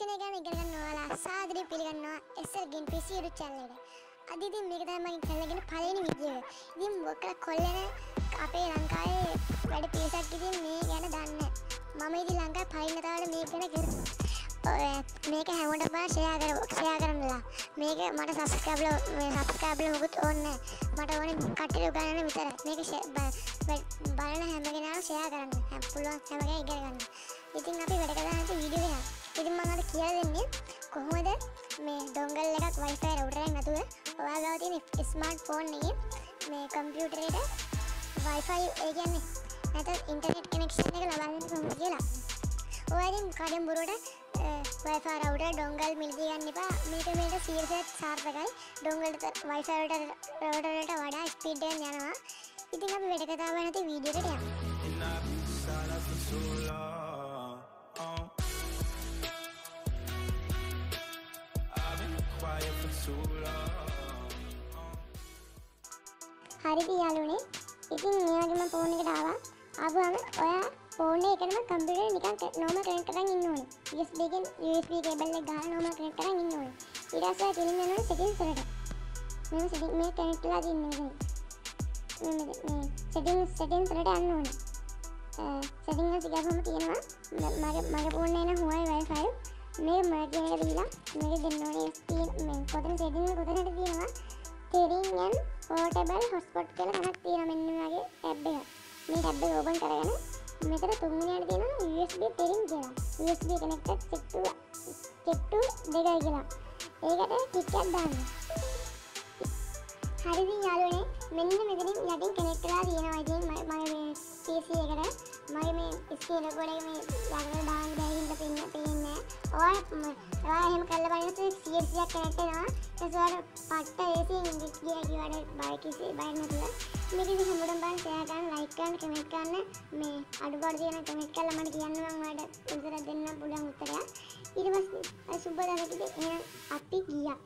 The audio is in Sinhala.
කෙන ගැන ඉගෙන ගන්න ඔයාලා සාදරයෙන් පිළිගන්නවා SL Game PC YouTube channel එකට. අද ඉතින් මේක තමයි මම කරගෙන පළවෙනි වීඩියෝ එක. ඉතින් මොකක් කොල්ලන අපේ ලංකාවේ වැඩ පිළිසක් ඉතින් මේ ගැන දන්නේ නැහැ. මම ඉතින් ලංකාවේ පයින් තාවට මේක ගැන කරනවා. ඔය මේක හැමෝටම බා ෂෙයා කර ෂෙයා කරන්නලා. මේක මට සබ්ස්ක්‍රයිබ් මේ සබ්ස්ක්‍රයිබ් මොකුත් ඕනේ නැහැ. මට ඕනේ කට්ටිය උගන්නන්න විතරයි. මේක බලන හැම කෙනාම ෂෙයා කරන්න. හැම පුළුවන් හැම කෙනා ඉගෙන ගන්න. ඉතින් අපි වැඩ කරලා නැති වීඩියෝ එකක්. ඉතින් මම අද කියලා දෙන්නේ කොහොමද මේ ඩොංගල් එකක් Wi-Fi router එකක් නැතුව ඔයා ගාව තියෙන ස්මාර්ට් ෆෝන් එකේ මේ කම්පියුටරේට Wi-Fi ඒ කියන්නේ නැත්නම් ඉන්ටර්නෙට් කනෙක්ෂන් එක ලබන්න කොහොමද කියලා. ඔයා ඉතින් කඩෙන් බොරුවට Wi-Fi router ඩොංගල් මිලදී ගන්න එපා. මේක මේක සීරියස් සාර්ථකයි. ඩොංගල් Wi-Fi router router වලට වඩා ස්පීඩ් එකෙන් යනවා. ඉතින් අපි වැඩ කතාව නැති වීඩියෝ එකට හරිද යාළුවනේ ඉතින් මේ වගේ මම ෆෝන් එකට ආවා. ආවම ඔයා ෆෝන් එකේම කම්පියුටර් නිකන් නෝමල් කනෙක්ට් කරන් ඉන්න ඕනේ. USB එකෙන් USB කේබල් එක ගහලා නෝමල් කනෙක්ට් කරන් ඉන්න ඕනේ. ඊට පස්සේ කෙලින් යනවා සෙටින්ස් වලට. මේ සෙටින් මේ කනෙක්ට් වෙලා තියෙන්නේ මේ මේ සෙටින්ස් සෙටින්ස් වලට යන්න ඕනේ. සෙටින්ස් එක ගියාම තියෙනවා. මගේ මගේ ෆෝන් එකේ නම් Huawei Wi-Fi. මේ මම කියන එක දීලා මේක දෙන්න ඕනේ SP මේ කොතන සෙටින්ස් කොතනද තියෙනවා තෙරින්යන් පෝටබල් හොස්පොට් කියලා තැනක් තියෙනවා මෙන්න මේ වගේ ටැබ් එකක්. මේ ටැබ් එක ඕපන් කරගෙන මෙතන තුන්වෙනියට තියෙනවා USB තෙරින් කියලා. USB connected check to check to දෙකයි කියලා. ඒකට ටික් එකක් දාන්න. හරිද යාළුවනේ මෙන්න මෙතනින් යටින් කනෙක්ට් වෙලා තියෙනවා ඉතින් මගේ මේ PC එකට මගේ මේ ස්ක්‍රීන් රෙකෝඩර් එක මේ ළඟට දාන්න බැරි හින්දා පේන්නේ පේන්නේ ඔය ඔයා එහෙම කරලා බලනකොට 100ක් කනෙක්ට් වෙනවා ඊට පස්සේ පට්ට AC ඉංග්‍රීසි කිය කිව්වට බය කිසි බය නැතුව. මේක ඉතින් හැමෝටම බලන්න ෂෙයා කරන්න ලයික් කරන්න කමෙන්ට් කරන්න. මේ අඩුපාඩු තියෙන කමෙන්ට් කරලා මට කියන්න මම ඔයාලට උත්තර දෙන්න පුළුවන් උත්තරයක්. ඊට පස්සේ සුබ දවසකට එහෙනම් අපි ගියා.